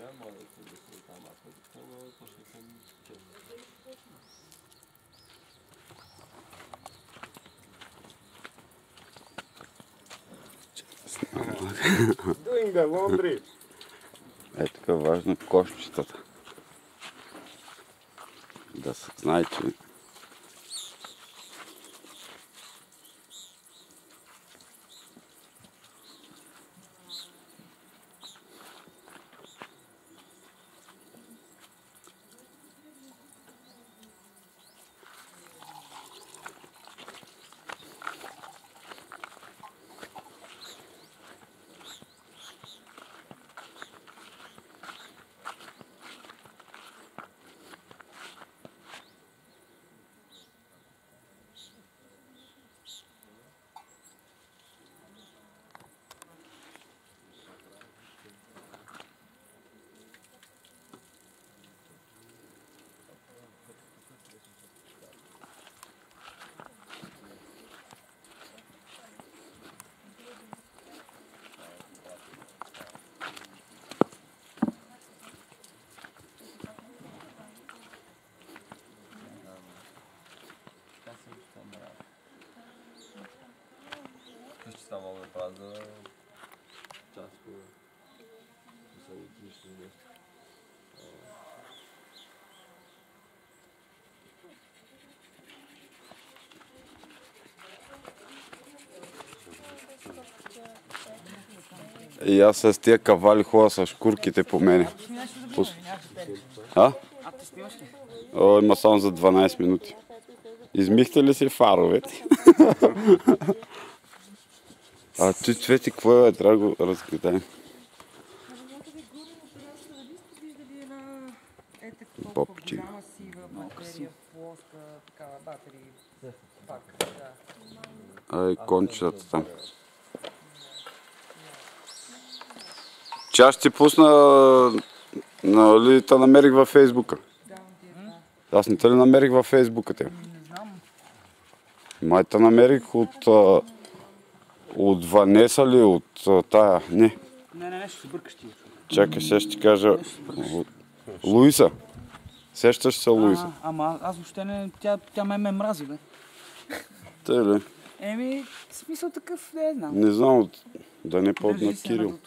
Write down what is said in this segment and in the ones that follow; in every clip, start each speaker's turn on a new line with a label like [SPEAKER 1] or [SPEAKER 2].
[SPEAKER 1] Ja, се там, аз съм но почти съм
[SPEAKER 2] Doing the laundry.
[SPEAKER 3] Е така важно кошчетата. Да се знае, че
[SPEAKER 1] Къщи само мога да правя за час по мисля, нищо нещо.
[SPEAKER 3] и аз с тия кавали ходя с шкурките по мене. А?
[SPEAKER 4] А ти снимаш ли?
[SPEAKER 3] О, има само за 12 минути. Измихте ли си фаровете? а ти цвети, какво е? Трябва да го.
[SPEAKER 5] Пак, да.
[SPEAKER 3] Ай, кончетата там. Ще ти пусна, нали, те намерих във Фейсбука. Аз не те ли намерих във Фейсбука те?
[SPEAKER 4] Не знам.
[SPEAKER 3] Май те намерих от, от Ванеса ли, от тая, не.
[SPEAKER 4] Не, не, не, ще се бъркаш ти.
[SPEAKER 3] Чакай, сега ще ти кажа. Луиса. Сещаш се Луиса?
[SPEAKER 4] А, ама аз въобще не... Тя, тя ме ме мрази, бе.
[SPEAKER 3] Те ли?
[SPEAKER 4] Еми, смисъл такъв, не знам.
[SPEAKER 3] Не знам, от... да не под
[SPEAKER 4] Държи
[SPEAKER 3] на Кирил.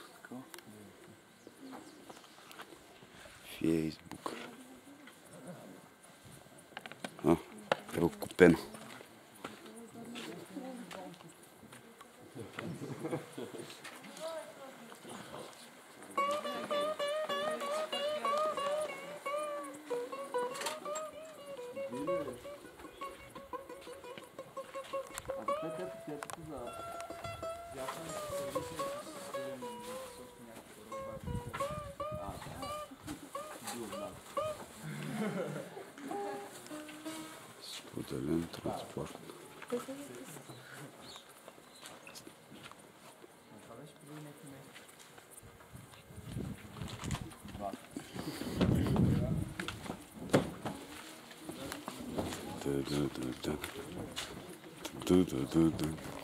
[SPEAKER 3] Фейсбук. А, е купено. Споделен транспорт. Да, да, да, да. Да, да, да, да.